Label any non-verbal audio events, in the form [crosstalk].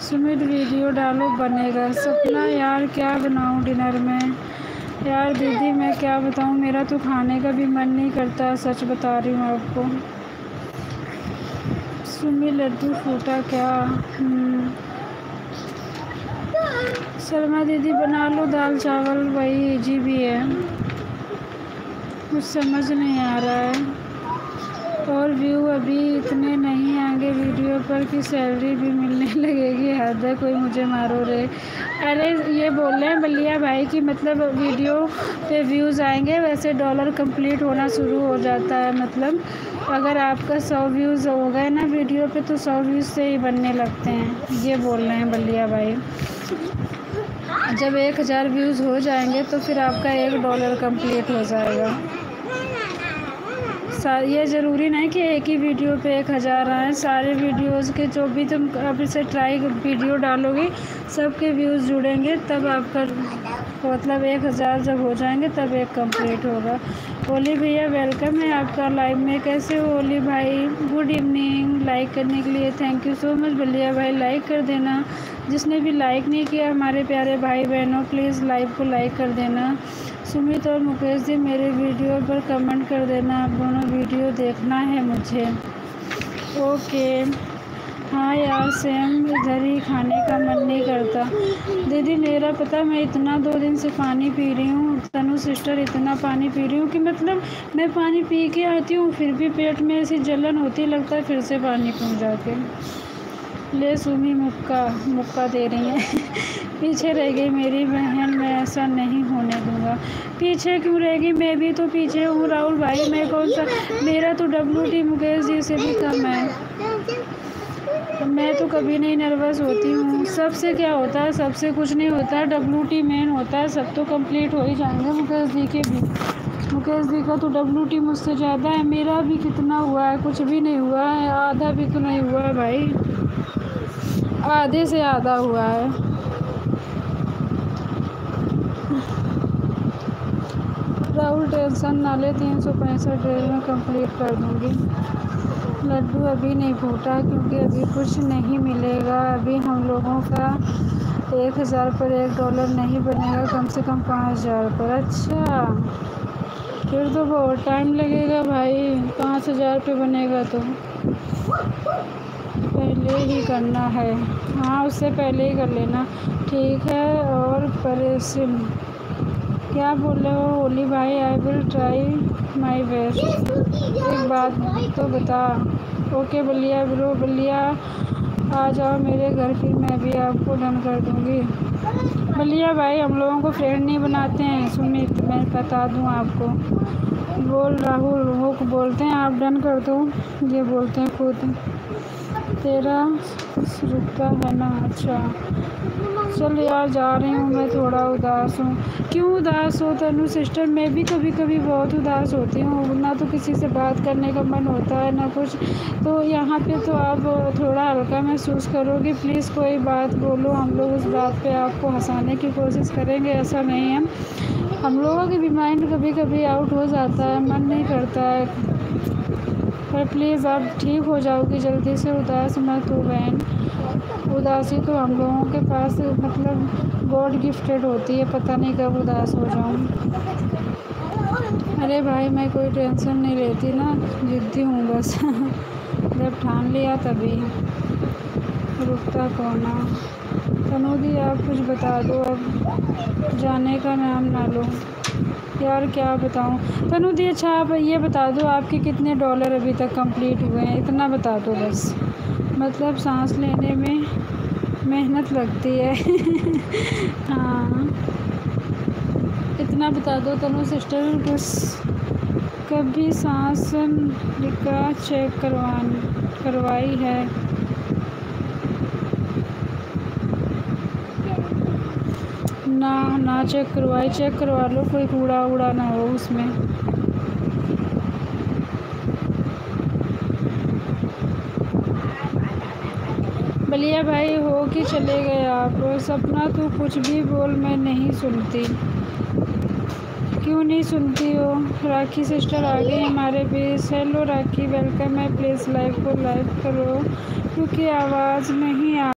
Sumit video डालो बनेगा। सपना, यार, क्या बनाऊँ डिनर में? यार, दीदी, मैं क्या बताऊँ? मेरा तो खाने का भी मन नहीं करता, सच बता रही हूँ आपको। सुमी लड्डू फूटा क्या? हम्म। शर्मा दीदी, बना लो दाल चावल, वही जी भी है। कुछ समझ नहीं आ रहा है। और व्यू अभी इतने नहीं आएँगे वीडियो पर कि सैलरी भी मिलने [laughs] लगेगी, हद है, कोई मुझे मारो रे। अरे, ये बोल रहे हैं बलिया भाई कि मतलब वीडियो पे व्यूज़ आएँगे, वैसे डॉलर कंप्लीट होना शुरू हो जाता है मतलब अगर आपका सौ व्यूज़ हो गए ना वीडियो पे तो सौ व्यूज़ से ही बनने लगते हैं, ये बोल रहे हैं बलिया भाई। जब एक हज़ार व्यूज़ हो जाएँगे तो फिर आपका एक डॉलर कंप्लीट हो जाएगा। ये ज़रूरी नहीं कि एक ही वीडियो पे एक हज़ार आए। सारे वीडियोस के जो भी तुम अब इसे ट्राई वीडियो डालोगे, सबके व्यूज़ जुड़ेंगे, तब आपका मतलब एक हज़ार जब हो जाएँगे, तब एक कंप्लीट होगा। ओली भैया, वेलकम है आपका लाइव में। कैसे हो ओली भाई? Good evening. लाइक करने के लिए thank you so much. Ballia भाई, लाइक कर देना। जिसने भी लाइक नहीं किया, हमारे प्यारे भाई बहनों प्लीज़ लाइव को लाइक कर देना। सुमित और मुकेश जी, मेरे वीडियो पर कमेंट कर देना, आप दोनों वीडियो देखना है मुझे। ओके। हाँ यार, सेम इधर ही खाने का मन नहीं करता। दीदी, मेरा पता, मैं इतना दो दिन से पानी पी रही हूँ, तनु सिस्टर इतना पानी पी रही हूँ कि मतलब मैं पानी पी के आती हूँ, फिर भी पेट में ऐसी जलन होती, लगता है फिर से पानी पी जाके ले सुमी, मुक्का मुक्का दे रही हैं। पीछे रह गई मेरी बहन, मैं ऐसा नहीं होने दूँगा। पीछे क्यों रहेगी मैं भी तो पीछे हूँ, राहुल भाई, मैं कौन सा? मेरा तो डब्ल्यू टी मुकेश जी से भी कम है। मैं तो कभी नहीं नर्वस होती हूँ। सबसे क्या होता है? सबसे कुछ नहीं होता। डब्ल्यू टी मेन होता है। सब तो कंप्लीट हो ही जाएँगे मुकेश जी के भी। मुकेश जी का तो डब्ल्यू टी मुझसे ज़्यादा है। मेरा भी कितना हुआ है? कुछ भी नहीं हुआ है। आधा भी तो नहीं हुआ है भाई। आधे से आधा हुआ है राहुल टेंशन ना ले तीन सौ पैंसठ डेज़ में कंप्लीट कर दूँगी। लड्डू अभी नहीं फूटा क्योंकि अभी कुछ नहीं मिलेगा। अभी हम लोगों का एक हज़ार पर एक डॉलर नहीं बनेगा, कम से कम पाँच हज़ार पर। अच्छा फिर तो बहुत टाइम लगेगा भाई। पाँच हज़ार पे बनेगा तो। पहले ही करना है। हाँ उससे पहले ही कर लेना। ठीक है, और परेशान। क्या बोल? रहे हो ओली भाई I will try my best एक बात तो बता। Okay Ballia bro, Ballia. आ जाओ मेरे घर, फिर मैं भी आपको डन कर दूँगी। बलिया भाई, हम लोगों को फ्रेंड नहीं बनाते हैं। सुमित, मैं बता दूँ आपको। बोल राहुल वो बोलते हैं, आप डन कर दो। ये बोलते हैं खुद। तेरा रुकता है ना अच्छा। चल यार, जा रही हूँ मैं, थोड़ा उदास हूँ। क्यों उदास हो तनु सिस्टर मैं भी कभी कभी बहुत उदास होती हूँ। ना तो किसी से बात करने का मन होता है, ना कुछ। तो यहाँ पे तो आप थोड़ा हल्का महसूस करोगे। प्लीज़ कोई बात बोलो। हम लोग उस बात पे आपको हंसाने की कोशिश करेंगे। ऐसा नहीं है। हम लोगों की भी माइंड कभी कभी आउट हो जाता है। मन नहीं करता है। पर प्लीज़ आप ठीक हो जाओगी, जल्दी से उदास मत हो बहन। उदासी तो हम लोगों के पास मतलब गॉड गिफ्टेड होती है, पता नहीं कब उदास हो जाऊँ। अरे भाई, मैं कोई टेंशन नहीं लेती ना, जिद्दी हूँ बस। [laughs] जब ठान लिया तभी। रुकता कौन तनूदी आप कुछ बता दो, अब जाने का नाम ना लो। यार क्या बताऊँ? तनु दी अच्छा आप ये बता दो, आपके कितने डॉलर अभी तक कंप्लीट हुए हैं? इतना बता दो बस। मतलब सांस लेने में मेहनत लगती है। [laughs] हाँ। इतना बता दो तनु सिस्टर बस कभी सांस का चेक करवा करवाई है। ना ना चेक करवाए चेक करवा लो, कोई कूड़ा उड़ा ना हो उसमें। बलिया भाई, हो कि चले गए आप। सपना तो कुछ भी बोल मैं नहीं सुनती। क्यों नहीं सुनती हो? राखी सिस्टर आ गई हमारे बीच हेलो राखी वेलकम है। प्लीज़ लाइव को लाइव करो, क्योंकि आवाज़ नहीं आ